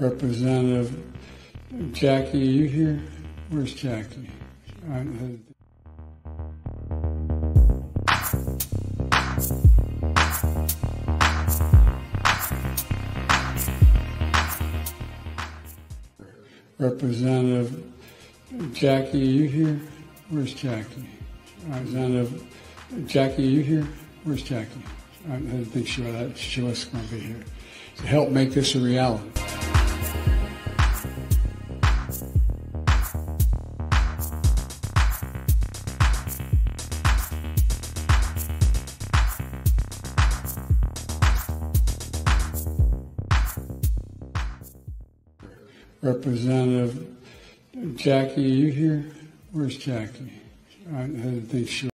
Representative Jackie, are you here? Where's Jackie? Representative Jackie, are you here? Where's Jackie? Representative Jackie, are you here? Where's Jackie? I didn't think she was, she was going to be here. To help make this a reality. Representative Jackie, are you here? Where's Jackie? I I didn't think she